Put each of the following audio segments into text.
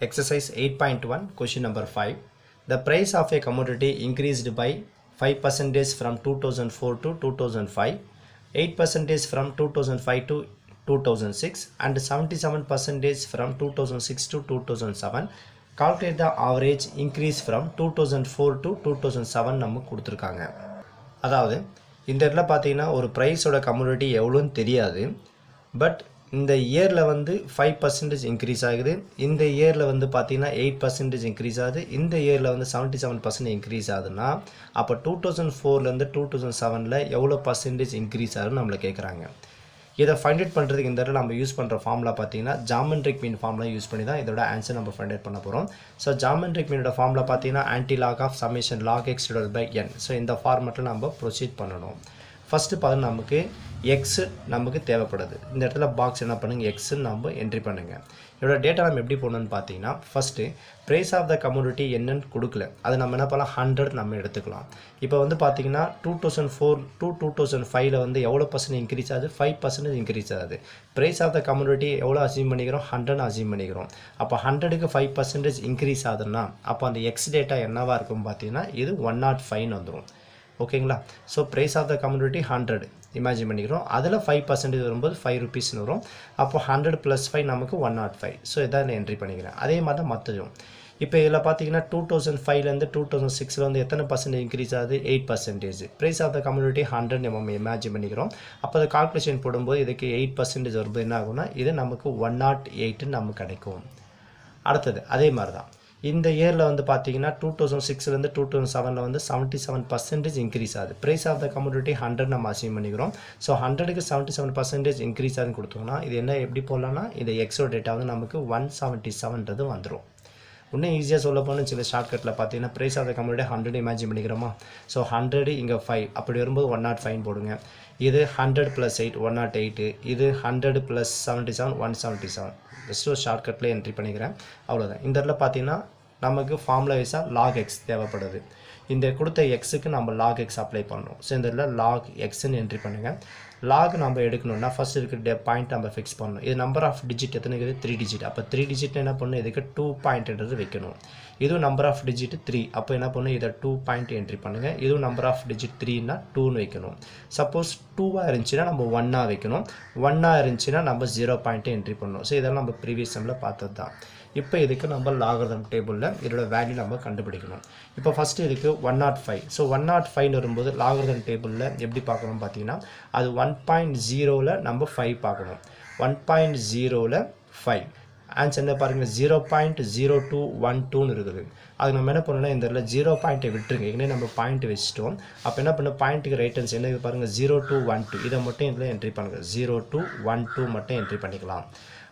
Exercise 8.1, question number 5. The price of a commodity increased by 5% from 2004 to 2005, 8% from 2005 to 2006, and 77% from 2006 to 2007. Calculate the average increase from 2004 to 2007 நமக்கு கொடுத்துருக்காங்க அதாவது இந்த இடத்துல பார்த்தீங்கன்னா ஒரு ப்ரைஸோட community எவ்வளோன்னு தெரியாது பட் இந்த இயரில் வந்து ஃபைவ் பர்சன்டேஜ் இன்க்ரீஸ் ஆகுது. இந்த இயரில் வந்து பார்த்தீங்கன்னா எயிட் பர்சன்டேஜ் இன்க்ரீஸ் ஆகுது. இந்த இயரில் வந்து செவன்ட்டி செவன் பர்சன்ட் இன்க்ரீஸ் ஆகுதுன்னா அப்போ டூ தௌசண்ட் ஃபோர்லேருந்து டூ தௌசண்ட் செவனில் எவ்வளோ பர்சன்டேஜ் இன்க்ரீஸ் ஆகுதுன்னு நம்மளை கேட்குறாங்க இதை ஃபைண்ட் அவுட் பண்ணுறதுக்கு இந்த இடத்துல நம்ம யூஸ் பண்ணுற ஃபார்முலா பார்த்தீங்கன்னா ஜாமெண்ட்ரிக் மீன் ஃபார்முலா யூஸ் பண்ணி தான் இதோட ஆன்சர் நம்ம ஃபைண்ட் அவுட் பண்ண போகிறோம் ஸோ ஜாமெண்ட்ரிக் மீனோட ஃபார்முலா பார்த்தீங்கன்னா antilog of summation log x divide by n so இந்த ஃபார்மெட்டில் நம்ம ப்ரொசீட் பண்ணணும். ஃபஸ்ட்டு பார்த்து நமக்கு எக்ஸு நமக்கு தேவைப்படுது. இந்த இடத்துல பாக்ஸ் என்ன பண்ணுங்கள் எக்ஸுன்னு நம்ம என்ட்ரி பண்ணுங்கள் இதோட டேட்டா நம்ம எப்படி போடணும்னு பார்த்தீங்கன்னா first price of the community என்னன்னு கொடுக்கல. அது நம்ம என்ன பண்ணலாம்? ஹண்ட்ரட் நம்ம எடுத்துக்கலாம். இப்போ வந்து பார்த்தீங்கன்னா two thousand four to two thousand ஃபைவ்ல வந்து எவ்வளோ பர்சன்ட் இன்க்ரீஸ் ஆகுது? ஃபைவ் பர்சன்டேஜ் இன்க்ரீஸ் ஆகுது. ப்ரைஸ் ஆஃப் த கம்யூனிட்டி எவ்வளோ அசீவ் பண்ணிக்கிறோம்? ஹண்ட்ரட் அசீவ் பண்ணிக்கிறோம். அப்போ ஹண்ட்ரடுக்கு ஃபைவ் பர்சன்டேஜ் இன்க்ரீஸ் ஆகுதுன்னா அப்போ அந்த எக்ஸ் டேட்டா என்னவாக இருக்கும் பார்த்தீங்கன்னா இது ஒன் நாட் ஃபைன் வந்துடும் ஓகேங்களா so price of the community hundred imagine பண்ணிக்கிறோம். அதில் ஃபைவ் பர்சன்டேஜ் வரும்போது ஃபைவ் ருபீஸ்னு வரும். அப்போ ஹண்ட்ரட் ப்ளஸ் ஃபைவ் நமக்கு ஒன் நாட் ஃபைவ் ஸோ இதான் நான் என்ட்ரி பண்ணிக்கிறேன். அதே மாதிரி தான் மற்றதும் இப்போ இதில் பார்த்தீங்கன்னா டூ தௌசண்ட் ஃபைவ்லேருந்து டூ தௌசண்ட் சிக்ஸில் வந்து எத்தனை பர்சன்டேஜ் இன்க்ரீஸ் ஆகுது? Eight percentage price of the community hundred நம்ம இமேஜின் பண்ணிக்கிறோம். அப்போ அதை கால்குலேஷன் போடும்போது இதுக்கு எயிட் பர்சன்டேஜ் வரும்போது என்ன ஆகும்னா இது நமக்கு ஒன் நாட் எயிட்டுன்னு நமக்கு கிடைக்கும். அடுத்தது அதே மாதிரி தான். இந்த இயரில் வந்து பார்த்தீங்கன்னா டூ தௌசண்ட் சிக்ஸ்லேருந்து டூ தௌசண்ட் செவனில் வந்து செவன்ட்டி செவன் பர்சன்டேஜ் இன்க்ரீஸ் ஆகுது. Price of the community hundred நம்ம அசீவ் பண்ணிக்கிறோம். ஸோ ஹண்ட்ரடுக்கு செவன்ட்டி செவன் பர்சன்டேஜ் இன்க்ரீஸ் ஆகுதுன்னு கொடுத்தோம்னா இது என்ன எப்படி போடலாம்னா இந்த எக்ஸோ டேட்டா வந்து நமக்கு ஒன் செவன்ட்டி செவன்றது வந்துடும் இன்னும் ஈஸியாக சொல்ல போனால் சில ஷார்ட்கட்டில் பார்த்தீங்கன்னா price of the community hundred imagine பண்ணிக்கிறோமா? So hundred இங்கே ஃபைவ் அப்படி வரும்போது ஒன் நாட் ஃபைன் போடுங்க. இது hundred plus eight one nought eight இது hundred plus seventy seven one seventy seven just ஒரு ஷார்ட்கட்டில் என்ட்ரி பண்ணிக்கிறேன். அவ்வளோதான் இந்த இடத்துல பார்த்தீங்கன்னா நமக்கு ஃபார்முலா வைஸாக லாக் எக்ஸ் தேவைப்படுது. இந்த கொடுத்த எக்ஸுக்கு நம்ம லாக் எக்ஸ் அப்ளை பண்ணுறோம் ஸோ இந்த இதில் லாக் எக்ஸ்ன்னு என்ட்ரி பண்ணுங்கள் லாக் நம்ம எடுக்கணும்னா ஃபஸ்ட் இருக்கிற பாயிண்ட் நம்ம ஃபிக்ஸ் பண்ணணும். இது நம்பர் ஆஃப் டிஜிட் எத்தனை இருக்குது த்ரீ டிஜிட் அப்போ த்ரீ டிஜிட் என்ன பண்ணணும் இதுக்கு டூ பாயிண்ட்ன்றது வைக்கணும். இதுவும் நம்பர் ஆஃப் டிஜிட் த்ரீ அப்போ என்ன பண்ணணும் இதை டூ பாயிண்ட் என்ட்ரி பண்ணுங்கள் இதுவும் நம்பர் ஆஃப் டிஜிட் த்ரீனா டூன்னு வைக்கணும். சப்போஸ் டூவாக இருந்துச்சுன்னா நம்ம ஒன்னாக வைக்கணும். ஒன்னாக இருந்துச்சுன்னா நம்ம ஜீரோ பாயிண்ட்டை என்ட்ரி பண்ணணும். ஸோ இதெல்லாம் நம்ம ப்ரீவியஸ் செம்மில் பார்த்தது தான் இப்போ இதுக்கு நம்ம லாகரம் டேபிளில் இதோட வேல்யூ நம்ம கண்டுபிடிக்கணும். இப்போ ஃபஸ்ட்டு இதுக்கு one nought five so one nought ஃபைவ்னு வரும்போது லாகரம் டேபிளில் எப்படி பார்க்கணும் பார்த்தீங்கன்னா அது ஒன் பாயிண்ட் ஜீரோவில் நம்ம ஃபைவ் பார்க்கணும். ஒன் பாயிண்ட் ஜீரோவில் ஃபைவ் ஆன்சர் என்ன பாருங்கள் zero point zero two one டூன்னு இருக்குது. அது நம்ம என்ன பண்ணணும்னா இந்த இடத்துல ஜீரோ பாயிண்ட்டை விட்டுருங்க. ஏற்கனவே நம்ம பாயிண்ட் வச்சுட்டோம். அப்போ என்ன பண்ண பாயிண்ட்டுக்கு ரைட் ஹேண்ட் என்ன பாருங்கள் ஜீரோ டூ ஒன் டூ இதை மட்டும் இதில் என்ட்ரி பண்ணுங்கள் ஜீரோ டூ ஒன் டூ மட்டும் என்ட்ரி பண்ணிக்கலாம்.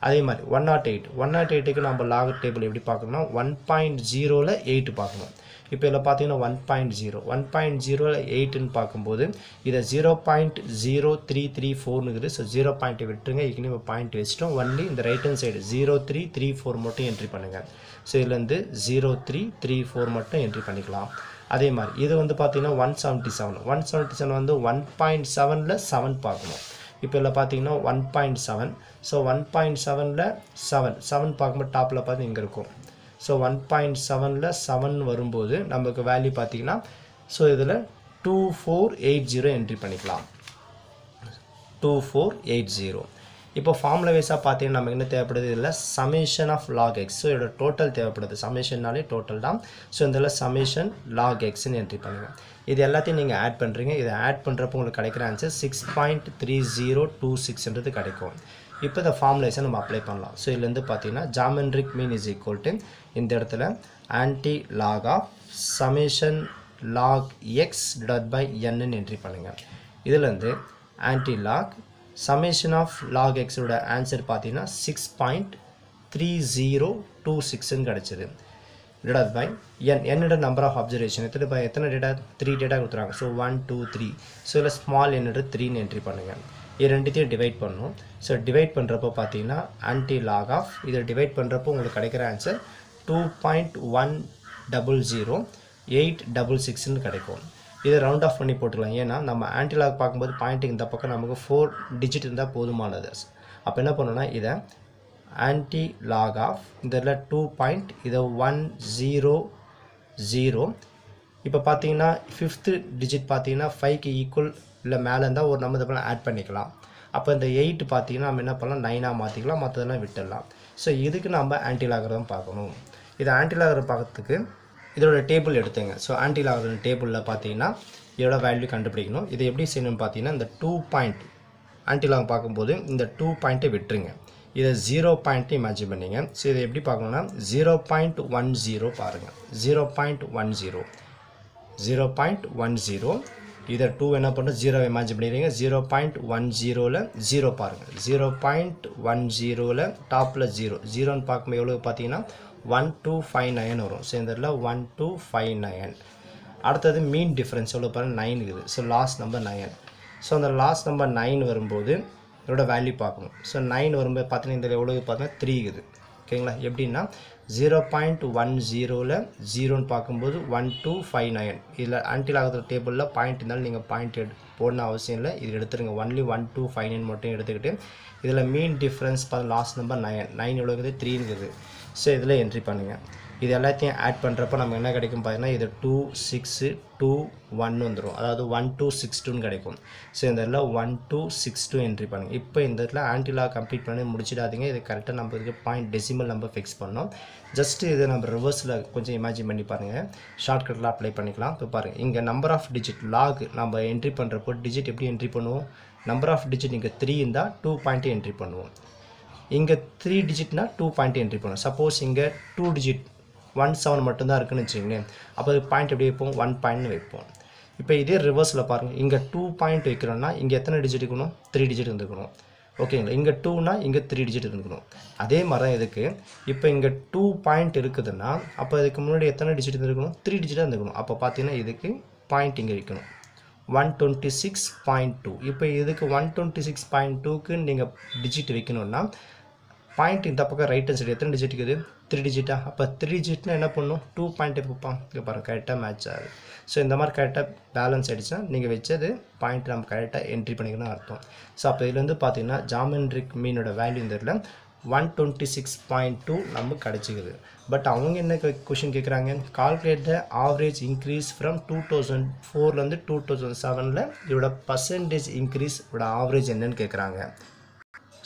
அதே மாதிரி one nought eight one nought எயிட்டுக்கு நம்ம லாக் டேபிள் எப்படி பார்க்கணும்னா ஒன் பாயிண்ட் ஜீரோவில் எயிட் பார்க்கணும். இப்போ இதில் பார்த்தீங்கன்னா one point zero one point ஜீரோவில் எயிட்டுன்னு பார்க்கும்போது இதை zero point zero three three ஃபோர்னுக்குது so zero பாயிண்ட்டை விட்டுருங்க. ஏற்கனவே பாயிண்ட் வச்சுட்டோம். ஒன்லி இந்த right hand side zero three three four மட்டும் என்ட்ரி பண்ணுங்கள் ஸோ இதுலேருந்து ஜீரோ த்ரீ த்ரீ ஃபோர் மட்டும் என்ட்ரி பண்ணிக்கலாம். அதே மாதிரி இது வந்து பார்த்தீங்கன்னா one seventy seven one seventy seven வந்து ஒன் பாயிண்ட் செவனில் செவன் பார்க்கணும். இப்போ இதில் பார்த்தீங்கன்னா one point seven so one point செவனில் செவன் செவன் பார்க்கும்போது டாப்பில் பார்த்து இங்கே இருக்கும். ஸோ ஒன் பாயிண்ட் செவனில் செவன் வரும்போது நமக்கு வேல்யூ பார்த்தீங்கன்னா ஸோ இதில் two four eight zero entry பண்ணிக்கலாம். டூ ஃபோர் எயிட் ஜீரோ இப்போ ஃபார்முலா வைஸாக பார்த்தீங்கன்னா நமக்கு என்ன தேவைப்படுது? இதில் summation of log x so இதோட டோட்டல் தேவைப்படுது. சமேஷன்னாலே டோட்டல் தான். ஸோ இதில் சமேஷன் லாக் எக்ஸ்ன்னு என்ட்ரி பண்ணுங்கள் இது எல்லாத்தையும் நீங்கள் ஆட் பண்ணுறீங்க இதை ஆட் பண்ணுறப்போ உங்களுக்கு கிடைக்கிற answer six point three zero two சிக்ஸ்ன்றது கிடைக்கும். இப்போ இந்த ஃபார்முலேஸை நம்ம அப்ளை பண்ணலாம். ஸோ இதுலேருந்து பார்த்தீங்கன்னா geometric mean is equal to இந்த இடத்துல anti log of summation log x divide by N entry பண்ணுங்கள் இதுலேருந்து anti log summation of log எக்ஸோட ஆன்சர் பார்த்தீங்கன்னா six point three zero two சிக்ஸ்ன்னு கிடச்சிது. டிவைட் பை என் என்னோட நம்பர் ஆஃப் அப்சர்வேஷன் எத்தனை by எத்தனை டேட்டா த்ரீ டேட்டா கொடுத்துறாங்க so one two three so இல்லை ஸ்மால் என்னோட த்ரீன்னு என்ட்ரி பண்ணுங்கள் இது ரெண்டுத்தையும் டிவைட் பண்ணணும் ஸோ டிவைட் பண்ணுறப்போ பார்த்தீங்கன்னா ஆன்டி லாக் ஆஃப் இதை டிவைட் பண்ணுறப்போ உங்களுக்கு கிடைக்கிற answer two point one double zero eight double சிக்ஸ்னு கிடைக்கும். இதை ரவுண்ட் ஆஃப் பண்ணி போட்டுக்கலாம் ஏன்னா நம்ம ஆன்டிலாக் பார்க்கும்போது பாயிண்ட்டுக்கு இந்த பக்கம் நமக்கு ஃபோர் டிஜிட் இருந்தால் போதுமானது. அப்போ என்ன பண்ணணும்னா இதை ஆன்டி லாக் ஆஃப் இந்த டூ பாயிண்ட் இதை ஒன் ஜீரோ ஜீரோ இப்போ பார்த்தீங்கன்னா ஃபிஃப்த்து டிஜிட் பார்த்தீங்கன்னா ஃபைவ்க்கு ஈக்குவல் இல்லை மேலே இருந்தால் ஒரு நம்ம இதை ஆட் பண்ணிக்கலாம். அப்போ இந்த எயிட் பார்த்தீங்கன்னா நம்ம என்ன பண்ணலாம்? நைனாக மாற்றிக்கலாம் மற்றதெல்லாம் விட்டுடலாம். ஸோ இதுக்கு நம்ம ஆன்டி லாகரம் பார்க்கணும். இது ஆன்டிலாகரம் பார்க்கறதுக்கு இதோட டேபிள் எடுத்துங்க. ஸோ ஆன்டி டேபிளில் பார்த்தீங்கன்னா இதோட வேல்யூ கண்டுபிடிக்கணும். இது எப்படி செய்யணும்னு பார்த்தீங்கன்னா இந்த டூ பாயிண்ட் ஆன்டிலாக பார்க்கும்போது இந்த டூ பாயிண்ட்டை விட்டுருங்க. இதை ஜீரோ பாயிண்ட்டு இமேஜின் பண்ணிங்க. ஸோ இதை எப்படி பார்க்கணுன்னா ஜீரோ பாயிண்ட் ஒன் ஜீரோ பாருங்கள் zero point one zero zero point one zero இதை டூ என்ன பண்ணுறோம் ஜீரோ இமேஜின் பண்ணிடுறீங்க ஜீரோ பாயிண்ட் ஒன் ஜீரோவில் ஜீரோ பாருங்கள் ஜீரோ பாயிண்ட் ஒன் ஜீரோவில் டாப்பில் ஜீரோ ஜீரோன்னு பார்க்கும்போது எவ்வளோ பார்த்தீங்கன்னா ஒன் டூ ஃபைவ் நைன் வரும். ஸோ இந்த இடத்துல ஒன் டூ ஃபைவ் நைன் அடுத்தது மீன் டிஃப்ரென்ஸ் எவ்வளோ பாருங்கள் நைன் இருக்குது so last number nine so அந்த லாஸ்ட் நம்பர் நைன் வரும்போது இதோட வேல்யூ பார்க்கணும். ஸோ நைன் வரும்போது பார்த்தீங்கன்னா இந்த எவ்வளோ பார்த்தீங்கன்னா த்ரீ இருக்குது ஓகேங்களா எப்படின்னா ஜீரோ பாயிண்ட் ஒன் ஜீரோவில் ஜீரோன்னு பார்க்கும்போது ஒன் டூ ஃபைவ் நைன் இதில் ஆன்டில் ஆகிற டேபிளில் பாயிண்ட் இருந்தாலும் நீங்கள் பாயிண்ட் எடு போடணும் அவசியம் இல்லை. இது எடுத்துருங்க. Only one two five nine மட்டும் எடுத்துக்கிட்டு இதில் மீன் டிஃப்ரென்ஸ் பார்த்து லாஸ்ட் நம்பர் நைன் நைன் எவ்வளோ இருக்குது? ஸோ இதில் என்ட்ரி பண்ணுங்கள் இது எல்லாத்தையும் ஆட் பண்ணுறப்ப நம்ம என்ன கிடைக்கும் பார்த்தீங்கன்னா இது டூ சிக்ஸு டூ ஒன்னு வந்துடும் அதாவது ஒன் டூ சிக்ஸ் டூன்னு கிடைக்கும். ஸோ இந்த இடத்துல one two six two entry பண்ணுங்கள் இப்போ இந்த இடத்துல ஆன்டிலா கம்ப்ளீட் பண்ணி முடிச்சிடாதீங்க. இது கரெக்டாக நம்ம இதுக்கு பாயிண்ட் டெசிமல் நம்ம ஃபிக்ஸ் பண்ணோம் ஜஸ்ட்டு இதை நம்ம ரிவர்ஸில் கொஞ்சம் இமேஜின் பண்ணி பாருங்கள் ஷார்ட்கட்டில் அப்ளை பண்ணிக்கலாம். இப்போ பாருங்கள் இங்கே நம்பர் ஆஃப் டிஜிட் லாக் நம்ம என்ட்ரி பண்ணுறப்போ டிஜிட் எப்படி என்ட்ரி பண்ணுவோம்? நம்பர் ஆஃப் டிஜிட் இங்கே த்ரீ இருந்தால் டூ பாயிண்ட்டு என்ட்ரி பண்ணுவோம். இங்கே த்ரீ டிஜிட்னால் டூ பாயிண்ட் என்ட்ரி பண்ணுவோம். சப்போஸ் இங்கே டூ டிஜிட் ஒன் செவன் மட்டும்தான் இருக்குன்னு வச்சுக்கோங்களேன். அப்போ பாயிண்ட் எப்படி வைப்போம்? ஒன் பாயிண்ட்னு வைப்போம். இப்போ இதே ரிவர்ஸில் பாருங்கள் இங்கே டூ பாயிண்ட் வைக்கிறோன்னா இங்கே எத்தனை டிஜிட் இருக்கணும்? த்ரீ டிஜிட் இருந்துக்கணும். ஓகேங்களா இங்கே டூனா இங்கே த்ரீ டிஜிட் இருந்துக்கணும். அதே மாதிரி தான் இதுக்கு. இப்போ இங்கே டூ பாயிண்ட் இருக்குதுன்னா அப்போ இதுக்கு முன்னாடி எத்தனை டிஜிட் இருந்துருக்கணும்? த்ரீ டிஜிட்டாக இருந்துக்கணும் அப்போ பார்த்தீங்கன்னா இதுக்கு பாயிண்ட் இங்கே வைக்கணும். One twenty six point two இப்போ இதுக்கு ஒன் டுவெண்ட்டி சிக்ஸ் பாயிண்ட் டூக்கு நீங்கள் டிஜிட் வைக்கணும்னா பாயிண்ட் இந்த பக்கம் ரைட் ஹேண்ட் சைடு எத்தனை டிஜிட் இருக்குது? த்ரீ டிஜிட்டா அப்போ த்ரீ டிஜிட்னா என்ன பண்ணும்? டூ பாயிண்ட் கொடுப்பான் இங்கே பாருங்கள் கரெக்டாக மேட்ச் ஆகுது. ஸோ இந்த மாதிரி கரெக்டாக பேலன்ஸ் ஆகிடுச்சுன்னா நீங்கள் வச்சது பாயிண்ட் நம்ம கரெக்டாக என்ட்ரி பண்ணிக்கணும் அர்த்தம். ஸோ அப்போ இதுலேருந்து பார்த்தீங்கன்னா ஜாமெண்ட்ரிக் மீனோட வேல்யூ இந்த one twenty six point two நமக்கு கிடச்சிக்குது. பட் அவங்க என்ன கொஷின் கேட்குறாங்க calculate the average increase from two thousand ஃபோர்லேருந்து two thousand செவனில் இதோட பர்சன்டேஜ் இன்க்ரீஸ் இதோட ஆவரேஜ் என்னன்னு கேட்குறாங்க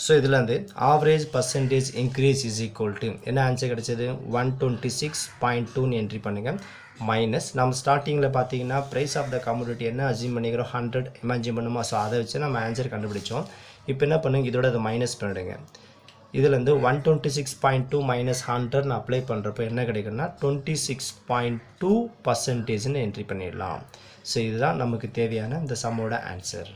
ஸோ இதில் வந்து average percentage increase is equal to என்ன ஆன்சர் கிடைச்சது? ஒன் டுவெண்ட்டி சிக்ஸ் பாயிண்ட் டூன்னு என்ட்ரி பண்ணுங்கள் மைனஸ் நம்ம ஸ்டார்டிங்கில் பார்த்தீங்கன்னா ப்ரைஸ் ஆஃப் த கம்யூனிட்டி என்ன அசியூம் பண்ணிக்கிறோம்? ஹண்ட்ரட் இமேஜின் பண்ணுமா? ஸோ அதை வச்சு நம்ம ஆன்சர் கண்டுபிடிச்சோம். இப்போ என்ன பண்ணுங்க? இதோட அதை மைனஸ் பண்ணிடுங்க. இதுலேருந்து one twenty six point two minus hundred நான் அப்ளை பண்ணுறப்போ என்ன கிடைக்குன்னா டுவெண்ட்டி சிக்ஸ் பாயிண்ட் டூ பர்சன்டேஜ்னு என்ட்ரி பண்ணிடலாம். ஸோ இதுதான் நமக்கு தேவையான இந்த சம்மோட ஆன்சர்